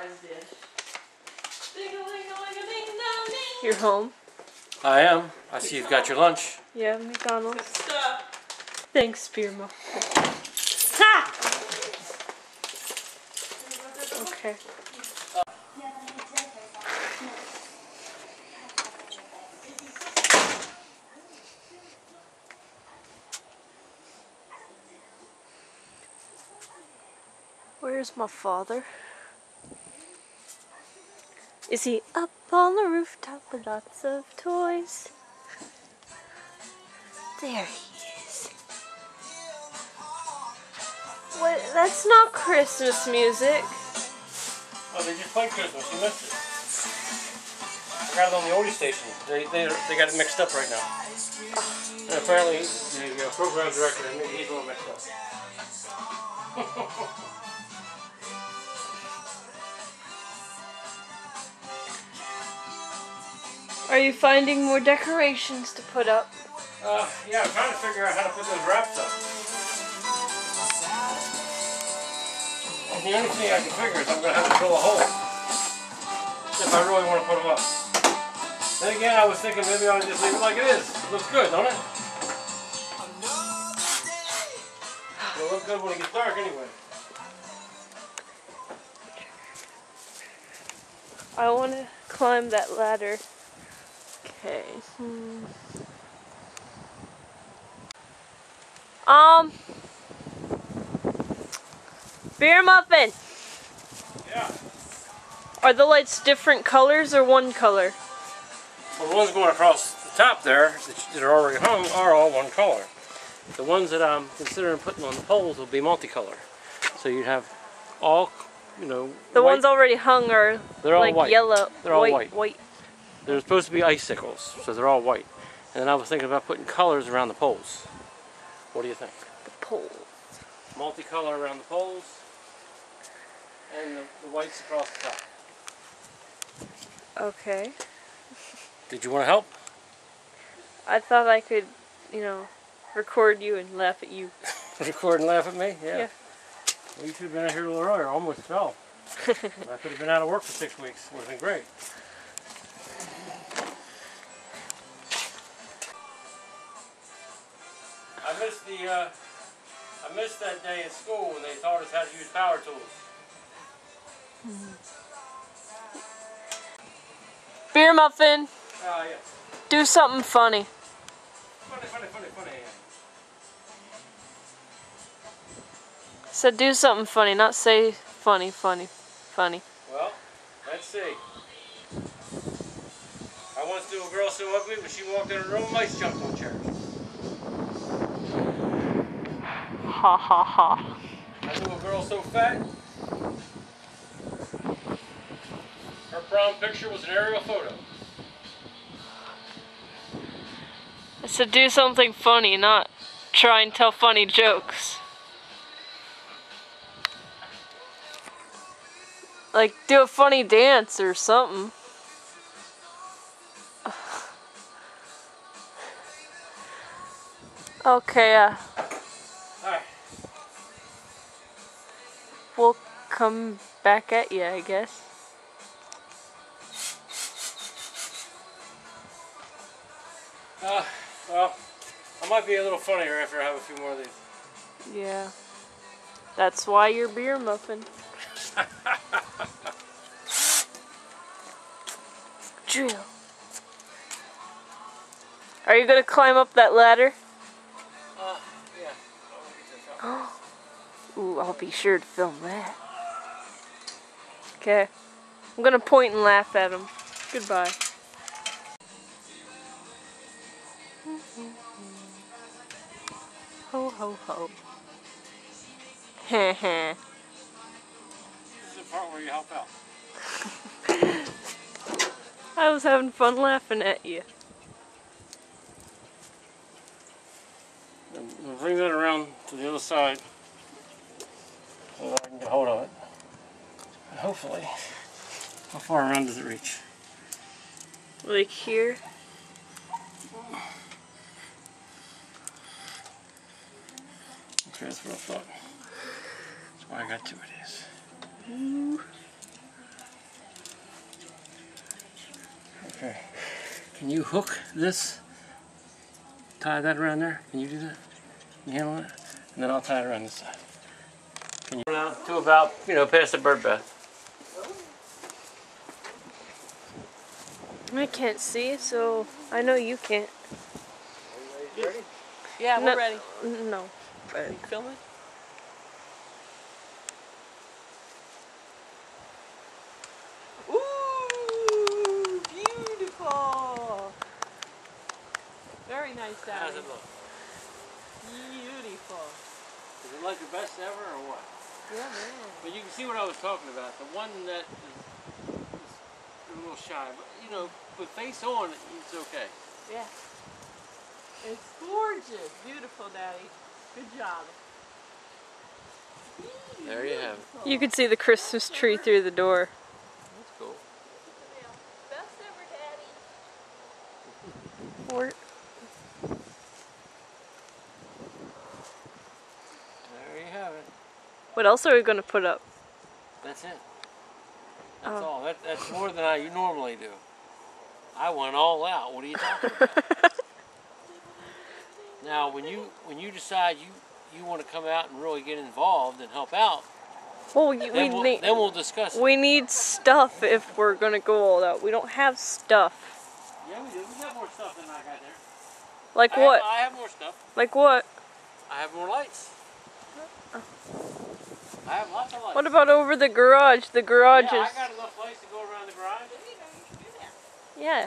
surprise dish. Ding-a-ling-a-ling-a-ding-dong-ding. You're home? I am. I see you've got your lunch. Yeah, McDonald's. Good stuff. Thanks, Spear Ha! Okay. Where's my father? Is he up on the rooftop with lots of toys? There he is. What? That's not Christmas music. Oh, they just played Christmas. You missed it. I got it on the oldie station. They, they, they got it mixed up right now. And apparently, the program director, he's a little mixed up. Are you finding more decorations to put up? Uh, yeah, I'm trying to figure out how to put those wraps up. And the only thing I can figure is I'm going to have to drill a hole. If I really want to put them up. Then again, I was thinking maybe I ought to just leave it like it is. It looks good, don't it? It'll look good when it gets dark anyway. I want to climb that ladder. Okay. Hmm. Um. Beer muffin. Yeah. Are the lights different colors or one color? Well, the ones going across the top there that are already hung are all one color. The ones that I'm considering putting on the poles will be multicolor. So you'd have all, you know, The white- ones already hung are They're all like white. yellow. They're all white, white. White. They're supposed to be icicles, so they're all white. And then I was thinking about putting colors around the poles. What do you think? The pole. Multicolor around the poles, and the, the whites across the top. Okay. Did you want to help? I thought I could, you know, record you and laugh at you. Record and laugh at me? Yeah. Yeah. Well, you should have been out here a little earlier. I almost fell. I could have been out of work for six weeks. It Would have been great. Missed the. Uh, I missed that day in school when they taught us how to use power tools. Beer muffin. Ah, yes. Do something funny. Funny, funny, funny, funny. Said do something funny, not say funny, funny, funny. Well, let's see. I once knew a girl so ugly when she walked in her room, mice jumped on chairs. Ha ha ha. I knew a girl so fat. Her prom picture was an aerial photo. I said do something funny, not try and tell funny jokes. Like do a funny dance or something. Okay, uh, we'll come back at you, I guess. Uh, well, I might be a little funnier after I have a few more of these. Yeah. That's why you're beer muffin. Drill. Are you gonna climb up that ladder? Uh, yeah. I'll get this out. Ooh, I'll be sure to film that. Okay. I'm gonna point and laugh at him. Goodbye. Ho ho ho. Heh heh. This is the part where you help out. I was having fun laughing at you. Bring that around to the other side hopefully. How far around does it reach? Like here? Okay, that's what I thought. That's why I got two of these. Okay. Can you hook this? Tie that around there? Can you do that? Can you handle it? And then I'll tie it around this side. Can you to about, you know, past the bird bath. I can't see, so I know you can't. Yeah, No. we're ready. No. Are You filming? Ooh, beautiful. Very nice, How's Daddy. it look? Beautiful. Is it like the best ever or what? Yeah, man. But you can see what I was talking about. The one that is, is a little shy, but you know, with face on, it's okay. Yeah. It's gorgeous. Beautiful, Daddy. Good job. There you have it. You could see the Christmas tree through the door. That's cool. Best ever, Daddy. Or There you have it. what else are we gonna put up? That's it. That's Oh. all. That, that's more than I normally do. I went all out. What are you talking about? now, when you when you decide you you want to come out and really get involved and help out, Well, we then we'll, need then we'll discuss it. we need stuff if we're gonna go all out. We don't have stuff. Yeah, we do. We got more stuff than I got there. Like I what? Have, I have more stuff. Like what? I have more lights. Uh-uh. I have lots of lights. What about over the garage? The garage yeah, is I got enough lights to go around the garage. Yeah.